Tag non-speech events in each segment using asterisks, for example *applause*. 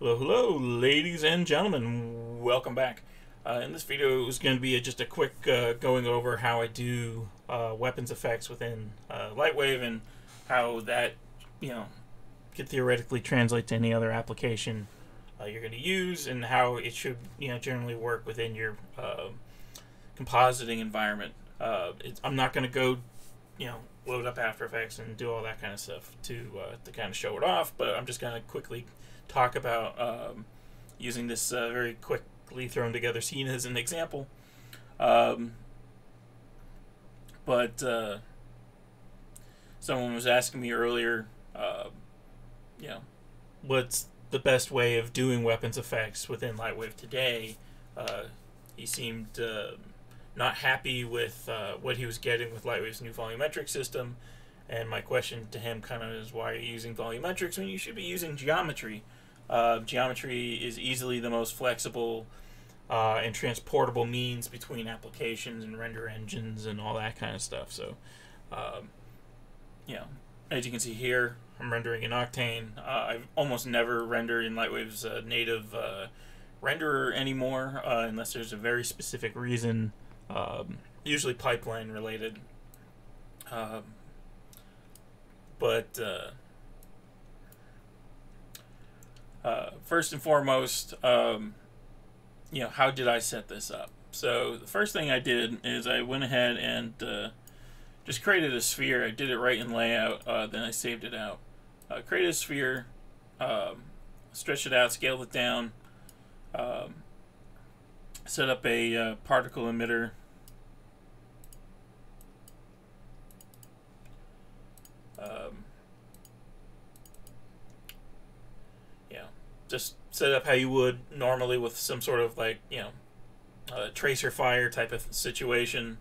Hello, hello, ladies and gentlemen. Welcome back. Uh, in this video is going to be a, just a quick uh, going over how I do uh, weapons effects within uh, Lightwave and how that, you know, could theoretically translate to any other application uh, you're going to use and how it should, you know, generally work within your uh, compositing environment. I'm not going to go, you know, load up After Effects and do all that kind of stuff to to kind of show it off, but I'm just going to quickly talk about um, using this uh, very quickly thrown together scene as an example. Um, but uh, someone was asking me earlier, uh, you know, what's the best way of doing weapons effects within Lightwave today? Uh, he seemed uh, not happy with uh, what he was getting with Lightwave's new volumetric system. And my question to him kind of is why are you using volumetrics when you should be using geometry? Uh, geometry is easily the most flexible uh, and transportable means between applications and render engines and all that kind of stuff. So, um, you know, as you can see here, I'm rendering in Octane. Uh, I've almost never rendered in Lightwave's uh, native uh, renderer anymore, uh, unless there's a very specific reason, um, usually pipeline related. Um, but uh, first and foremost, um, you know, how did I set this up? So the first thing I did is I went ahead and uh, just created a sphere. I did it right in layout, uh, then I saved it out. Uh, created a sphere, um, it out, scaled it down, um, set up a uh, particle emitter. Um, just set up how you would normally with some sort of like you know uh, tracer fire type of situation.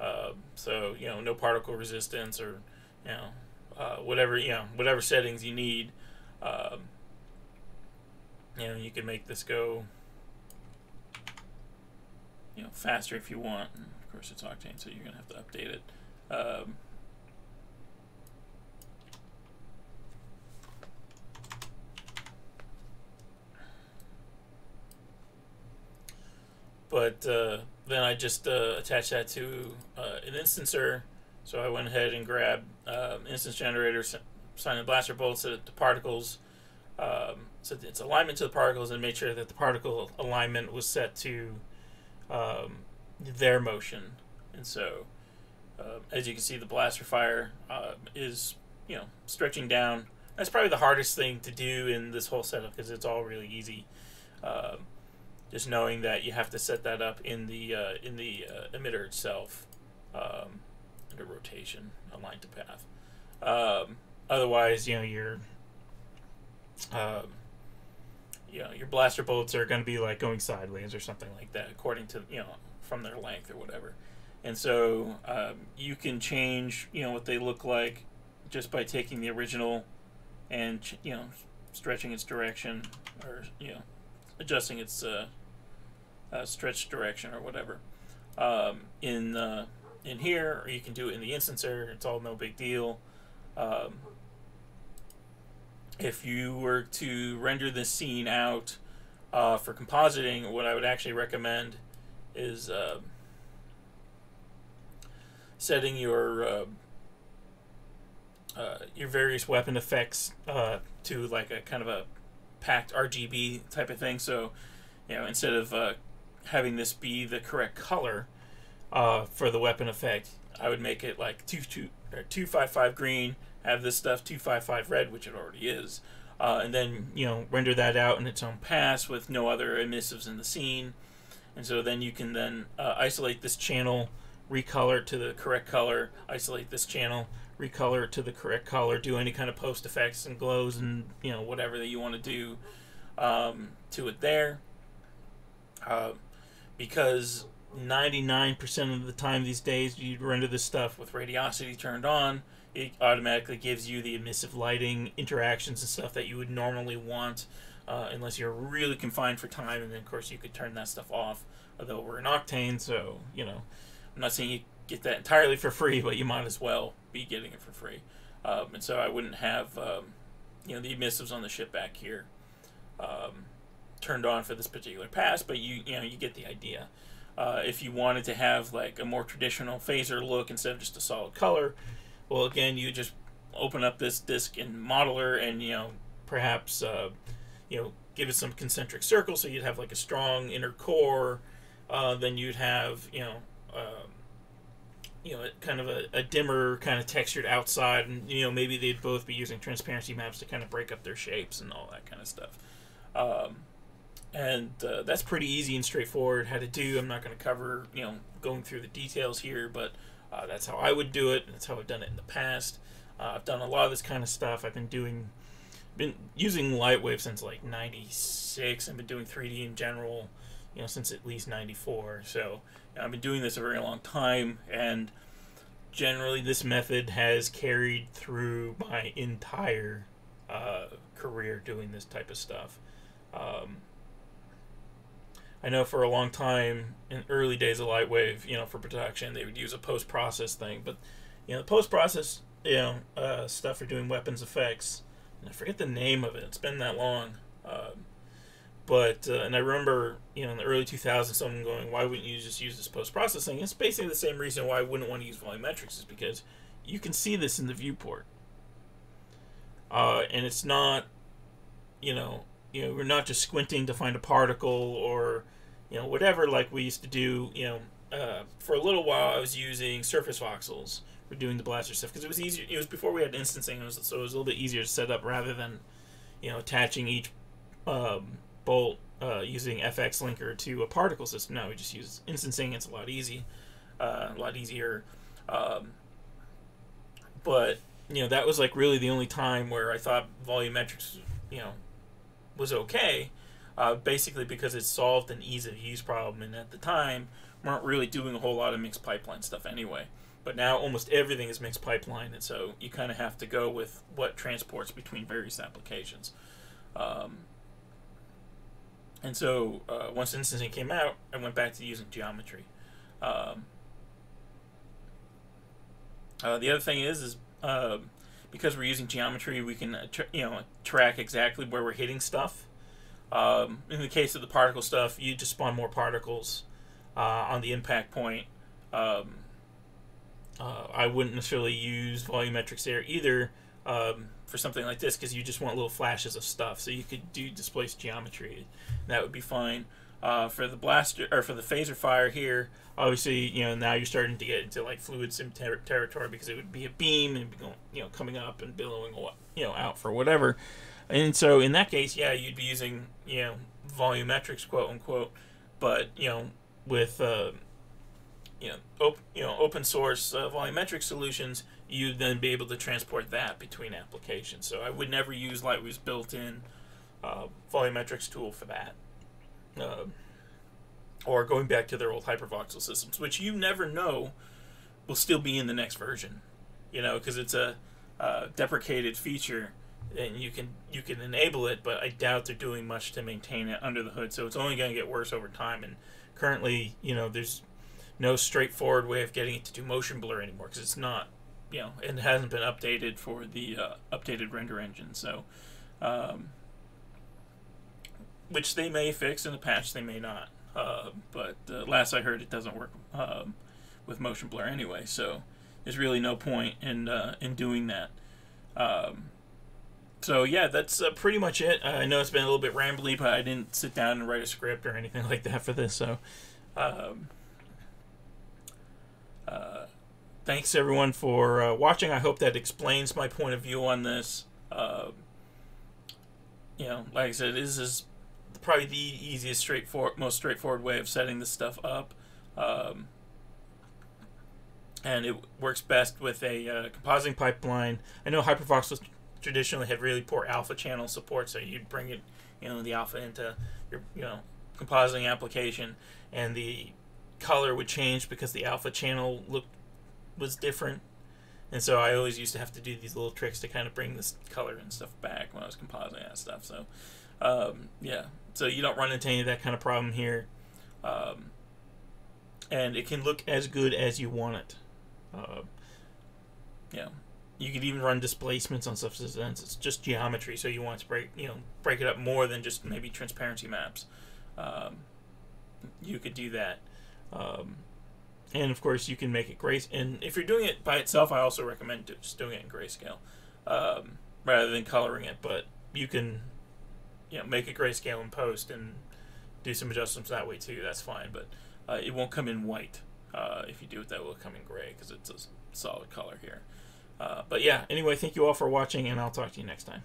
Uh, so you know no particle resistance or you know uh, whatever you know whatever settings you need. Um, you know you can make this go you know faster if you want. And of course it's Octane, so you're gonna have to update it. Um, but uh, then I just uh, attached that to uh, an instancer. So I went ahead and grabbed um, instance generator, assigned the blaster bolts to, to particles, um, set its alignment to the particles, and made sure that the particle alignment was set to um, their motion. And so, uh, as you can see, the blaster fire uh, is you know stretching down. That's probably the hardest thing to do in this whole setup because it's all really easy. Um, just knowing that you have to set that up in the uh, in the uh, emitter itself um, under rotation aligned to path. Um, otherwise, you know your um, you know your blaster bolts are going to be like going sideways or something like that, according to you know from their length or whatever. And so um, you can change you know what they look like just by taking the original and you know stretching its direction or you know adjusting its uh, uh, stretch direction or whatever. Um, in uh, in here, or you can do it in the instancer. It's all no big deal. Um, if you were to render this scene out uh, for compositing, what I would actually recommend is uh, setting your uh, uh, your various weapon effects uh, to like a kind of a packed RGB type of thing. So, you know, instead of uh, having this be the correct color uh, for the weapon effect, I would make it like two two or two five five green. Have this stuff two five five red, which it already is, uh, and then you know render that out in its own pass with no other emissives in the scene, and so then you can then uh, isolate this channel, recolor to the correct color, isolate this channel, recolor to the correct color, do any kind of post effects and glows and you know whatever that you want to do um, to it there. Uh, because 99% of the time these days you render this stuff with radiosity turned on it automatically gives you the emissive lighting interactions and stuff that you would normally want uh, unless you're really confined for time and then of course you could turn that stuff off although we're in octane so you know i'm not saying you get that entirely for free but you might as well be getting it for free. Um, and so i wouldn't have um, you know the emissives on the ship back here. Um, turned on for this particular pass, but you you know you get the idea. Uh, if you wanted to have like a more traditional phaser look instead of just a solid color, well, again, you just open up this disk in Modeler and you know perhaps uh, you know give it some concentric circles, so you'd have like a strong inner core. Uh, then you'd have you know. Um, you know, kind of a, a dimmer kind of textured outside, and you know maybe they'd both be using transparency maps to kind of break up their shapes and all that kind of stuff. Um, and uh, that's pretty easy and straightforward how to do. I'm not going to cover you know going through the details here, but uh, that's how I would do it. That's how I've done it in the past. Uh, I've done a lot of this kind of stuff. I've been doing, been using Lightwave since like '96. I've been doing 3D in general, you know, since at least '94. So you know, I've been doing this a very long time, and generally this method has carried through my entire uh, career doing this type of stuff. Um, I know for a long time in early days of Lightwave, you know, for production, they would use a post process thing, but you know, the post process, you know, uh, stuff for doing weapons effects. And I forget the name of it. It's been that long. Um, but uh, and I remember, you know, in the early 2000s, someone going, "Why wouldn't you just use this post processing?" It's basically the same reason why I wouldn't want to use volumetrics is because you can see this in the viewport, uh, and it's not, you know, you know, we're not just squinting to find a particle or, you know, whatever like we used to do. You know, uh, for a little while I was using surface voxels for doing the blaster stuff because it was easier. It was before we had instancing, it was, so it was a little bit easier to set up rather than, you know, attaching each um, bolt uh, using FX linker to a particle system. Now we just use instancing. It's a lot easy, uh, a lot easier. Um, but you know that was like really the only time where I thought volumetrics, you know, was okay, uh, basically because it solved an ease of use problem, and at the time weren't really doing a whole lot of mixed pipeline stuff anyway. But now almost everything is mixed pipeline, and so you kind of have to go with what transports between various applications. Um, and so uh, once instancing came out, I went back to using geometry. Um, uh, the other thing is, is uh, because we're using geometry, we can you know track exactly where we're hitting stuff. Um, in the case of the particle stuff, you just spawn more particles uh, on the impact point. Um, uh, I wouldn't necessarily use volumetrics there either um, for something like this because you just want little flashes of stuff. So you could do displaced geometry. That would be fine. Uh, for the blaster or for the phaser fire here, obviously you know now you're starting to get into like fluid sim ter- territory because it would be a beam and be going, you know coming up and billowing you know out for whatever, and so in that case, yeah, you'd be using you know volumetrics quote unquote, but you know with uh, you know op- you know open source uh, volumetric solutions, you'd then be able to transport that between applications. So I would never use Lightwave's built-in uh, volumetrics tool for that. Uh, or going back to their old hypervoxel systems, which you never know will still be in the next version, you know, because it's a uh, deprecated feature, and you can you can enable it, but I doubt they're doing much to maintain it under the hood. So it's only going to get worse over time. And currently, you know, there's no straightforward way of getting it to do motion blur anymore because it's not, you know, it hasn't been updated for the uh, updated render engine. So. Um, which they may fix in a patch, they may not. Uh, but uh, last I heard, it doesn't work um, with motion blur anyway. So there's really no point in uh, in doing that. Um, so yeah, that's uh, pretty much it. I know it's been a little bit rambly, but I didn't sit down and write a script or anything *laughs* like that for this. So. Um, uh, thanks everyone for uh, watching. I hope that explains my point of view on this. Um, you know, like I said, this is probably the easiest, straightforward, most straightforward way of setting this stuff up. Um, and it works best with a uh, compositing pipeline. I know Hypervox traditionally had really poor alpha channel support, so you'd bring it, you know, the alpha into your, you know, compositing application, and the color would change because the alpha channel looked was different. And so I always used to have to do these little tricks to kind of bring this color and stuff back when I was compositing that stuff. So, um, yeah, so you don't run into any of that kind of problem here. Um, and it can look as good as you want it. Uh, yeah. you could even run displacements on since it's just geometry. So you want to break you know break it up more than just maybe transparency maps. Um, you could do that. Um, and of course, you can make it gray. And if you're doing it by itself, I also recommend just doing it in grayscale um, rather than coloring it. But you can, you know, make it grayscale and post and do some adjustments that way too. That's fine. But uh, it won't come in white. Uh, if you do it, that will come in gray because it's a solid color here. Uh, but yeah, anyway, thank you all for watching, and I'll talk to you next time.